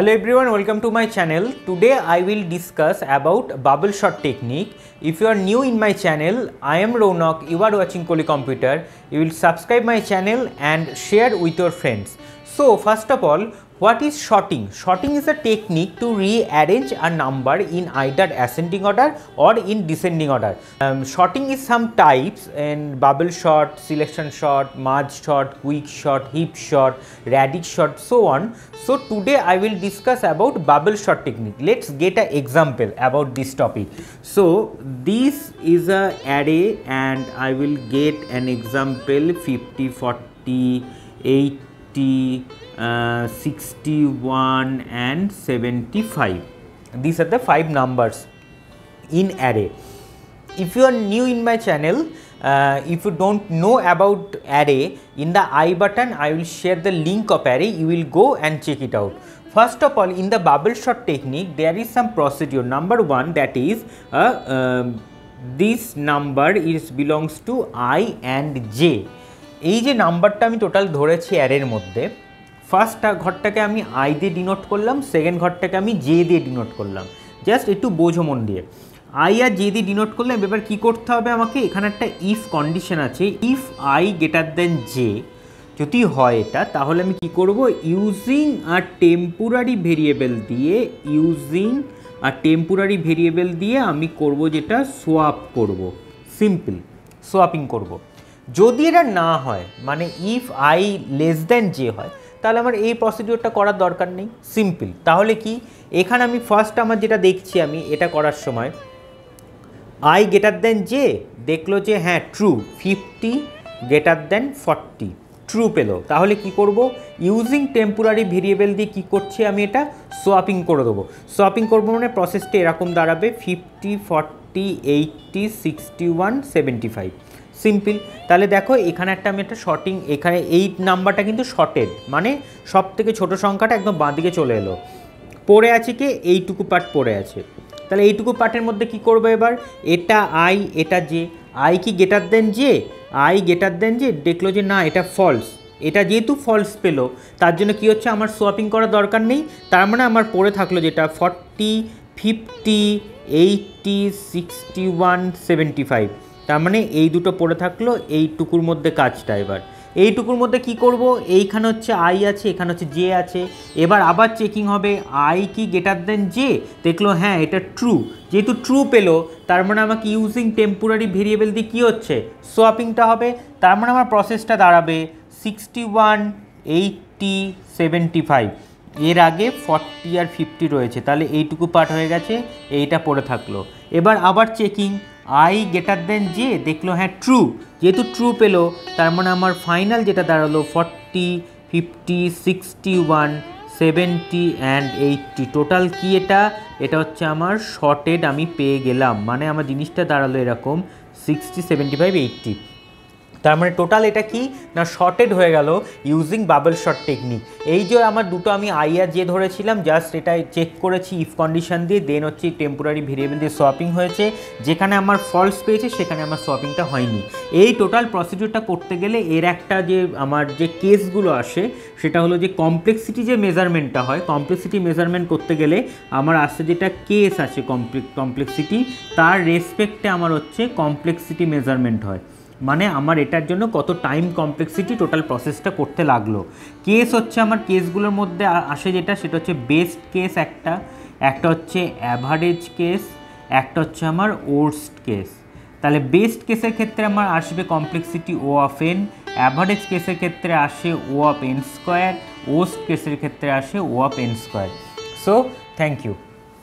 Hello everyone, welcome to my channel. Today I will discuss about bubble shot technique. If you are new in my channel, I am Ronak, you are watching Koli Computer. You will subscribe my channel and share with your friends. So first of all, what is shorting? Shorting is a technique to rearrange a number in either ascending order or in descending order. Um, shorting is some types in bubble shot, selection shot, merge shot, quick shot, heap shot, radix shot, so on. So today I will discuss about bubble shot technique. Let's get an example about this topic. So this is a array and I will get an example 50, 40, 80, uh, 61 and 75 these are the five numbers in array. If you are new in my channel uh, if you don't know about array in the i button i will share the link of array. You will go and check it out. First of all in the bubble shot technique there is some procedure. Number one that is uh, um, this number is belongs to i and j এই যে নাম্বারটা আমি total ধরেছি অ্যারের মধ্যে first ঘরটাকে আমি I দিয়ে ডিনোট করলাম সেকেন্ড ঘরটাকে আমি জে দিয়ে ডিনোট করলাম। জাস্ট একটু বোঝো মন দিয়ে। আই আর জে দিয়ে ডিনোট করলাম এবার কী করতে হবে আমাকে? এখানে একটা ইফ কন্ডিশন আছে if I greater than J যদি হয় এটা, তাহলে আমি কি করব? ইউজিং আর টেম্পোরারি ভেরিয়েবল দিয়ে ইউজিং আর টেম্পোরারি ভেরিয়েবল দিয়ে আমি করব যেটা সোয়াপ করব। সিম্পল সোয়াপিং করব। যদি এটা না হয় মানে if I less than J হয়, তাহলে আমার এই প্রসিডিওরটা করার দরকার নেই। সিম্পল তাহলে কি? এখানে আমি ফার্স্ট আমার যেটা দেখছি আমি, এটা করার সময় আই গেটার দেন জে দেখল যে হ্যাঁ true fifty greater than forty true পেল। তাহলে কি করব? ইউজিং টেম্পোরারি ভেরিয়েবল দিয়ে কী করছি আমি এটা? সোয়াপিং করে দেবো। সোয়াপিং করব মানে প্রসেসটা এরকম দাঁড়াবে fifty forty eighty sixty one seventy five simple. তাহলে দেখো, এখানে একটা আমি একটা শর্টিং এখানে এই নাম্বারটা কিন্তু শর্টেড মানে সব থেকে ছোটো সংখ্যাটা একদম বাঁ দিকে চলে এলো। পড়ে আছে কি? এইটুকু পার্ট পড়ে আছে। তাহলে এইটুকু পার্টের মধ্যে কি করব এবার? এটা আই এটা যে আই কি গেটার দেন যে আই গেটার দেন যে দেখল যে না, এটা ফলস এটা যেহেতু ফলস পেল, তার জন্য কি হচ্ছে? আমার সোয়াপিং করার দরকার নেই। তার মানে আমার পড়ে থাকল যেটা forty fifty eighty sixty one seventy five তার মানে এই দুটো পড়ে থাকল এইটুকুর মধ্যে কাজটা এবার। এইটুকুর মধ্যে কি করব? এইখানে হচ্ছে আই আছে, এখানে হচ্ছে জে আছে। এবার আবার চেকিং হবে আই কি গেটার দেন জে দেখল হ্যাঁ এটা ট্রু যেহেতু ট্রু পেল, তার মানে আমাকে ইউজিং টেম্পোরারি ভেরিয়েবল দিয়ে কী হচ্ছে? সোয়াপিংটা হবে। তার মানে আমার প্রসেসটা দাঁড়াবে sixty one eighty seventy five এর আগে ফর্টি আর ফিফটি রয়েছে। তাহলে এইটুকু পার্ট হয়ে গেছে, এইটা পড়ে থাকল। এবার আবার checking I greater than J দেখল হ্যাঁ ট্রু যেহেতু ট্রু পেল, তার মানে আমার ফাইনাল যেটা দাঁড়াল forty fifty sixty one seventy and eighty total কি এটা? এটা হচ্ছে আমার শর্টেড আমি পেয়ে গেলাম। মানে আমার জিনিসটা দাঁড়াল এরকম সিক্সটি সেভেন্টি ফাইভ এইটটি তার মানে টোটাল এটা কি? না শর্টেড হয়ে গেল ইউজিং বাবল শট টেকনিক এই যে আমার দুটো আমি আইআর যে ধরেছিলাম জাস্ট এটা চেক করেছি ইফ কন্ডিশন দিয়ে দেন হচ্ছে টেম্পোরারি ভেরিয়েবল দিয়ে সোয়াপিং হয়েছে। যেখানে আমার ফলস পেয়েছে, সেখানে আমার সোয়াপিংটা হয়নি। এই টোটাল প্রসিডিউরটা করতে গেলে এর একটা যে আমার যে কেসগুলো আসে, সেটা হলো যে কমপ্লেক্সিটি যে মেজারমেন্টটা হয় কমপ্লেক্সিটি মেজারমেন্ট করতে গেলে আমার আসছে যেটা কেস আছে কমপ্লেক্সিটি তার রেসপেক্টে আমার হচ্ছে কমপ্লেক্সিটি মেজারমেন্ট হয়। মানে আমার এটার জন্য কত টাইম কমপ্লেক্সিটি টোটাল প্রসেসটা করতে লাগল। কেস হচ্ছে আমার কেসগুলোর মধ্যে আসে যেটা, সেটা হচ্ছে বেস্ট কেস একটা একটা হচ্ছে অ্যাভারেজ কেস একটা হচ্ছে আমার ওর্স্ট কেস তাহলে বেস্ট কেসের ক্ষেত্রে আমার আসবে complexity O of N average কেসের ক্ষেত্রে আসে O of N square worst কেসের ক্ষেত্রে আসে O of N square so thank you